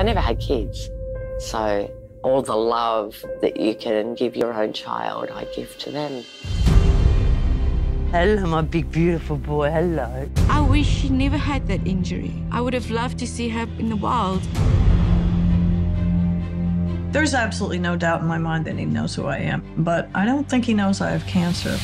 They never had kids. So all the love that you can give your own child, I give to them. Hello, my big, beautiful boy. Hello. I wish she never had that injury. I would have loved to see her in the wild. There's absolutely no doubt in my mind that he knows who I am, but I don't think he knows I have cancer.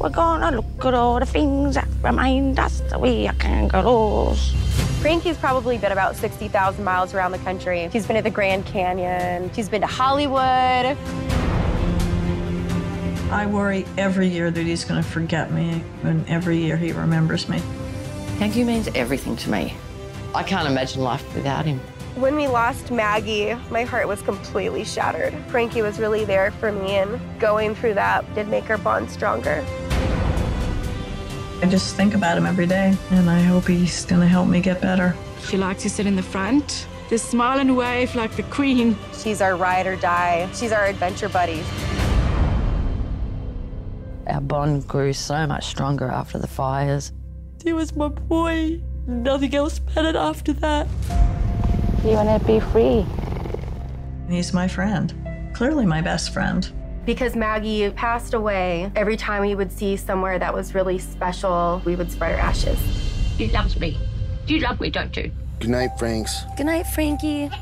We're gonna look at all the things that remind us that we are kangaroos. Frankie's probably been about 60,000 miles around the country. He's been at the Grand Canyon. He's been to Hollywood. I worry every year that he's going to forget me, and every year he remembers me. Thank you means everything to me. I can't imagine life without him. When we lost Maggie, my heart was completely shattered. Frankie was really there for me, and going through that did make our bond stronger. I just think about him every day, and I hope he's going to help me get better. She likes to sit in the front, just smile and wave like the queen. She's our ride or die. She's our adventure buddy. Our bond grew so much stronger after the fires. He was my boy. Nothing else mattered after that. You wanna be free. He's my friend, clearly my best friend. Because Maggie passed away, every time we would see somewhere that was really special, we would spread her ashes. He loves me. You love me, don't you? Good night, Franks. Good night, Frankie.